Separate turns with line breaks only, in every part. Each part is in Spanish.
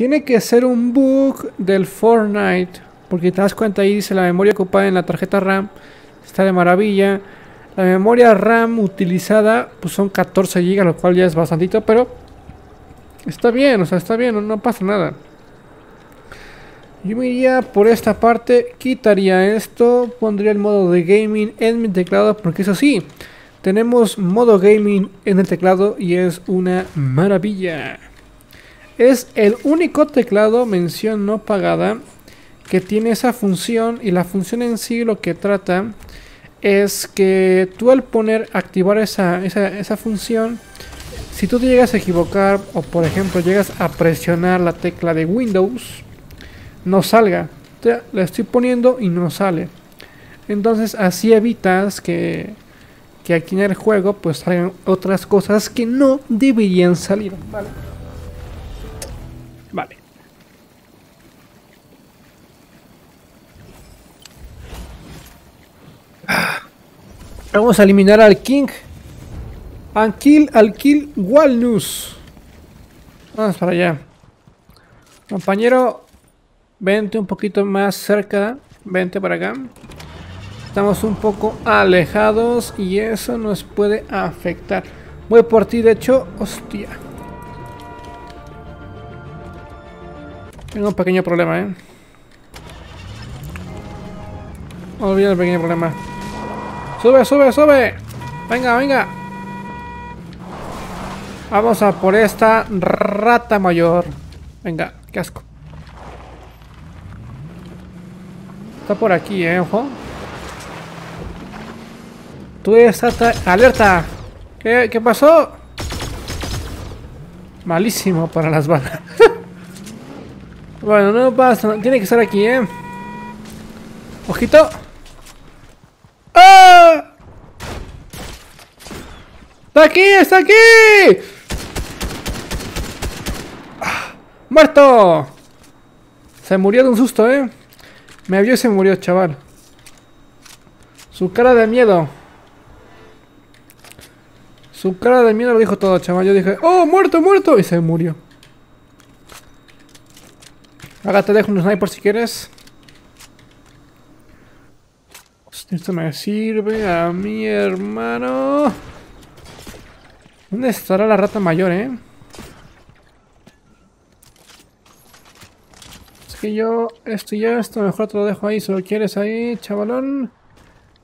Tiene que ser un bug del Fortnite. Porque te das cuenta ahí dice la memoria ocupada en la tarjeta RAM. Está de maravilla. La memoria RAM utilizada pues son 14 GB, lo cual ya es bastantito, pero está bien, o sea, está bien, no, pasa nada. Yo me iría por esta parte, quitaría esto, pondría el modo de gaming en mi teclado, porque eso sí, tenemos modo gaming en el teclado y es una maravilla. Es el único teclado, mención no pagada, que tiene esa función y la función en sí lo que trata es que tú al poner, activar esa, esa, función, si tú te llegas a equivocar o por ejemplo llegas a presionar la tecla de Windows, no salga. Te, la estoy poniendo y no sale. Entonces así evitas que, que aquí en el juego pues salgan otras cosas que no deberían salir. Vamos a eliminar al King. Al Kill, al Kill Walnus. Vamos para allá. Compañero, vente un poquito más cerca. Vente para acá. Estamos un poco alejados y eso nos puede afectar. Voy por ti, de hecho. Hostia. Tengo un pequeño problema, ¿eh? Olvida el pequeño problema. Sube, sube, sube. Venga, venga. Vamos a por esta rata mayor. Venga, qué asco. Está por aquí, eh, ojo. Tú estás alerta. ¿Qué, ¿Qué pasó? Malísimo para las balas. bueno, no pasa. Tiene que estar aquí, eh. Ojito. ¡Está aquí! ¡Está aquí! ¡Muerto! Se murió de un susto, ¿eh? Me vio y se murió, chaval. Su cara de miedo. Su cara de miedo lo dijo todo, chaval. Yo dije, ¡Oh, muerto, muerto! Y se murió. Ahora te dejo un sniper si quieres. Esto me sirve a mi hermano. ¿Dónde estará la rata mayor, eh? Es que yo, esto ya, esto mejor te lo dejo ahí. Si lo quieres ahí, chavalón.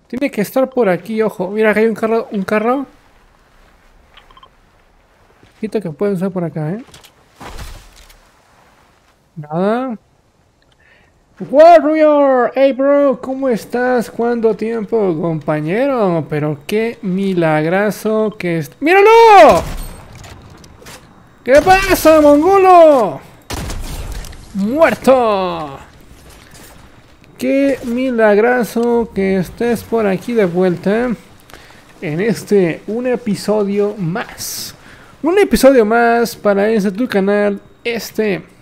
Tiene que estar por aquí, ojo. Mira que hay un carro, un carro. Quito que puede estar por acá, eh. Nada. Warrior, hey bro, ¿cómo estás? ¿Cuánto tiempo, compañero? Pero qué milagrazo que es... ¡Míralo! ¿Qué pasa, mongolo? ¡Muerto! Qué milagrazo que estés por aquí de vuelta en este, un episodio más. Un episodio más para este tu canal, este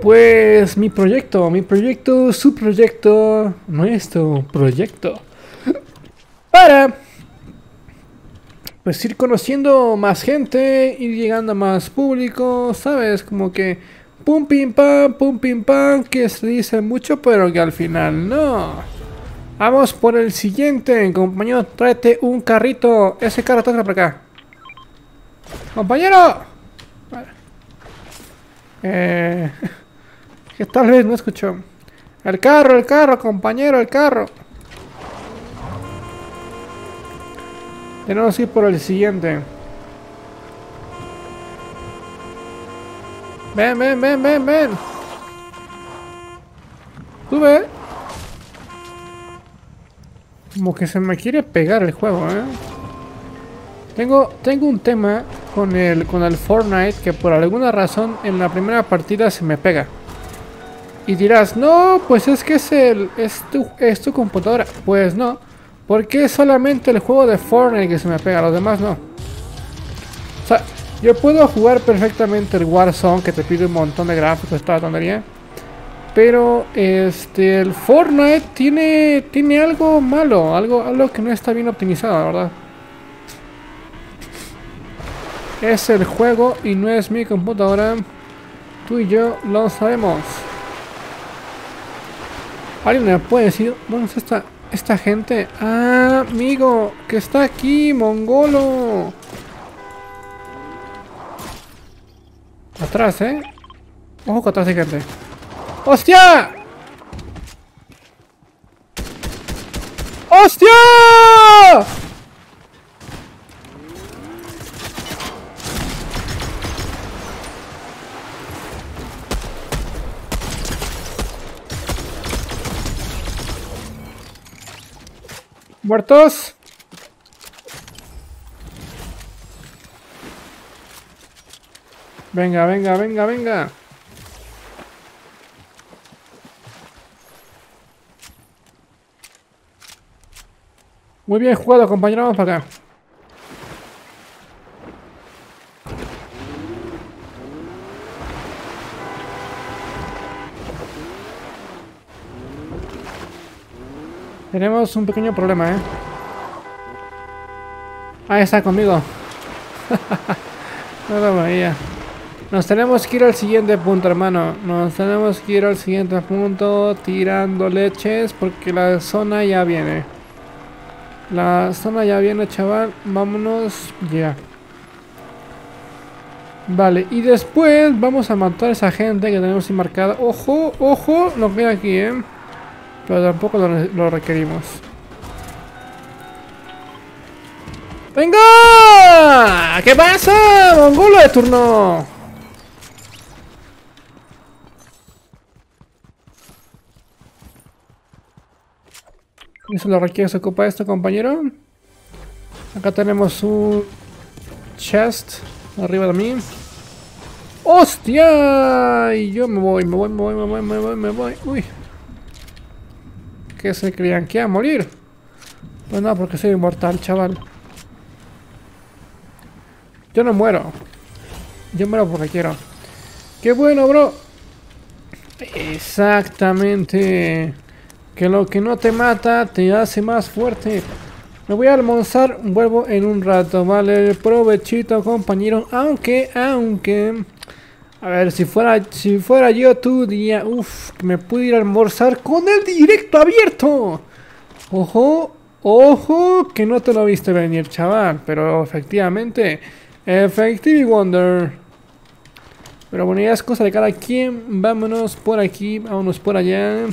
pues mi proyecto, mi proyecto, su proyecto, nuestro proyecto. Para pues ir conociendo más gente, ir llegando a más público, ¿sabes? Como que pum pim pam, pum pim pam, que se dice mucho, pero que al final no. Vamos por el siguiente, compañero, tráete un carrito. Ese carro está por acá. Compañero. Eh... Que tal vez no escuchó. El carro, el carro, compañero, el carro. Tenemos que ir por el siguiente. Ven, ven, ven, ven, ven. Sube. Como que se me quiere pegar el juego, ¿eh? Tengo, tengo un tema con el, con el Fortnite que por alguna razón en la primera partida se me pega. Y dirás, no, pues es que es, el, es, tu, es tu computadora. Pues no, porque es solamente el juego de Fortnite que se me pega, los demás no. O sea, yo puedo jugar perfectamente el Warzone que te pide un montón de gráficos, toda tontería. Pero este el Fortnite tiene tiene algo malo, algo algo que no está bien optimizado, la verdad. Es el juego y no es mi computadora. Tú y yo lo sabemos. ¿Alguien me puede decir dónde está esta, esta gente? Ah, amigo, que está aquí, mongolo. Atrás, ¿eh? Ojo que atrás hay gente. ¡Hostia! ¡Hostia! ¿Muertos? Venga, venga, venga, venga. Muy bien jugado, compañero. Vamos para acá. Tenemos un pequeño problema, ¿eh? Ahí está conmigo. no lo veía. Nos tenemos que ir al siguiente punto, hermano. Nos tenemos que ir al siguiente punto tirando leches porque la zona ya viene. La zona ya viene, chaval. Vámonos ya. Vale, y después vamos a matar a esa gente que tenemos marcada. Ojo, ojo, lo que aquí, ¿eh? Pero tampoco lo, requerimos. ¡Venga! ¿Qué pasa? ¡Mongulo de turno! Eso lo requiere, se ocupa esto, compañero. Acá tenemos un chest arriba de mí. ¡Hostia! Y yo me voy, me voy, me voy, me voy, me voy, me voy. Uy que se creían que iba a morir. Pues no, porque soy inmortal, chaval. Yo no muero. Yo muero porque quiero. ¡Qué bueno, bro! Exactamente. Que lo que no te mata te hace más fuerte. Me voy a almorzar, vuelvo en un rato, ¿vale? Provechito, compañero. Aunque, aunque... A ver, si fuera, si fuera yo, tú diría, uff, me pude ir a almorzar con el directo abierto. Ojo, ojo, que no te lo viste venir, chaval. Pero efectivamente, Effective Wonder. Pero bueno, ya es cosa de cada quien. Vámonos por aquí, vámonos por allá.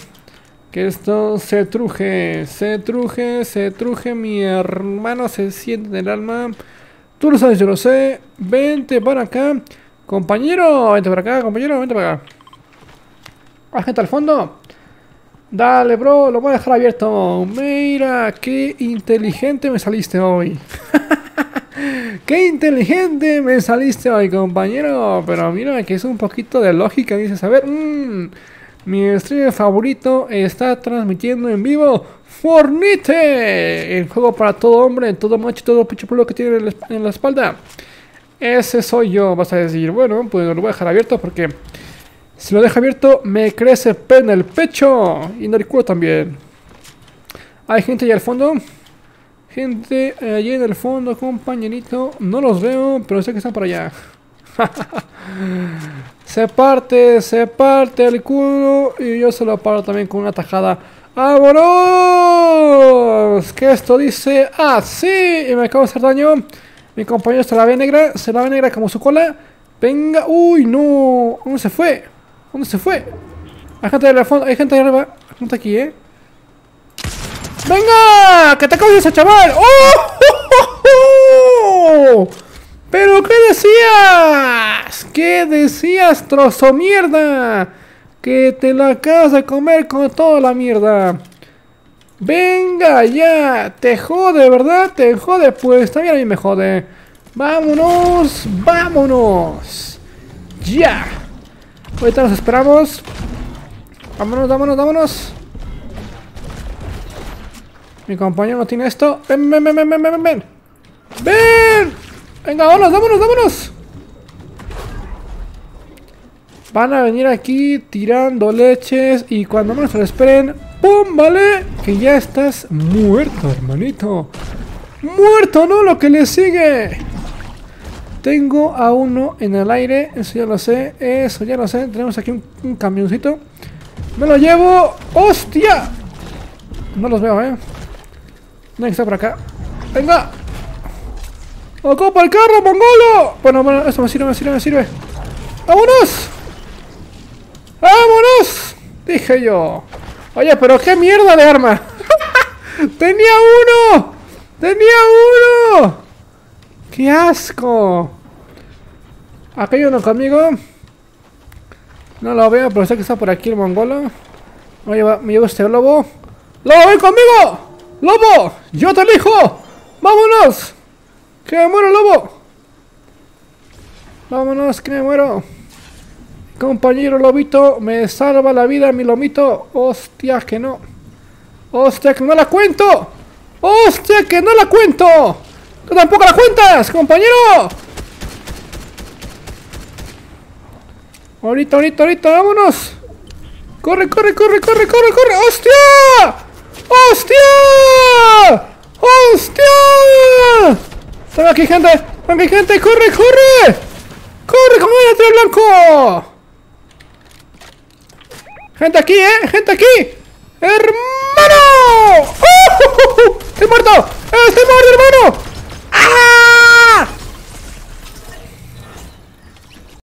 Que esto se truje, se truje, se truje. Mi hermano se siente en el alma. Tú lo sabes, yo lo sé. Vente para acá. Compañero, vente para acá, compañero, vente para acá. ¿Hay gente al fondo? Dale, bro, lo voy a dejar abierto. Mira, qué inteligente me saliste hoy. qué inteligente me saliste hoy, compañero. Pero mira que es un poquito de lógica. Dices, a ver, mmm, mi streamer favorito está transmitiendo en vivo Fornite. El juego para todo hombre, todo macho, todo picho que tiene en la espalda. Ese soy yo, vas a decir. Bueno, pues lo voy a dejar abierto porque si lo dejo abierto me crece en el pecho y en el culo también. Hay gente allá al fondo. Gente allí en el fondo, compañerito. No los veo, pero sé que están por allá. se parte, se parte el culo y yo se lo paro también con una tajada. ¡Vámonos! Que esto dice así y me acabo de hacer daño. Mi compañero se la ve negra, se la ve negra como su cola. Venga, uy, no. ¿Dónde se fue? ¿Dónde se fue? Hay gente de fondo, hay gente de arriba. Hay gente aquí, eh. ¡Venga! ¡Que te coges ese chaval! ¡Oh! ¿Pero qué decías? ¿Qué decías, trozo mierda? Que te la acabas de comer con toda la mierda. Venga ya, te jode, ¿verdad? Te jode, pues también a mí me jode. Vámonos, vámonos. Ya. Ahorita nos esperamos. Vámonos, vámonos, vámonos. Mi compañero no tiene esto. Ven, ven, ven, ven, ven, ven, ven. Ven. Venga, vámonos, vámonos, vámonos. Van a venir aquí tirando leches y cuando menos se lo esperen, ¡Pum! ¿Vale? Que ya estás muerto, hermanito. ¡Muerto, no! Lo que le sigue. Tengo a uno en el aire, eso ya lo sé, eso ya lo sé. Tenemos aquí un, camioncito. Me lo llevo. ¡Hostia! No los veo, eh. No está por acá. ¡Venga! ¡Ocupa el carro, mongolo! Bueno, bueno, esto me sirve, me sirve, me sirve. ¡Vámonos! ¡Vámonos! Dije yo. Oye, pero qué mierda de arma. ¡Tenía uno! ¡Tenía uno! ¡Qué asco! Aquí hay uno conmigo. No lo veo, pero sé que está por aquí el mongolo. Me lleva, me llevo este lobo. ¡Lobo, ven conmigo! ¡Lobo! ¡Yo te elijo! ¡Vámonos! ¡Que me muero, lobo! ¡Vámonos, que me muero! Compañero lobito, me salva la vida mi lomito. ¡Hostia, que no! ¡Hostia, que no la cuento! ¡Hostia, que no la cuento! ¡Tú tampoco la cuentas, compañero! Ahorita, ahorita, ahorita, vámonos. Corre, corre, corre, corre, corre, corre. ¡Hostia! ¡Hostia! ¡Hostia! Están aquí, gente. Están aquí, gente. ¡Corre, corre! ¡Corre, como el blanco! Gente aquí, ¿eh? Gente aquí. ¡Hermano! ¡Oh! ¡Estoy muerto! ¡Estoy muerto, hermano!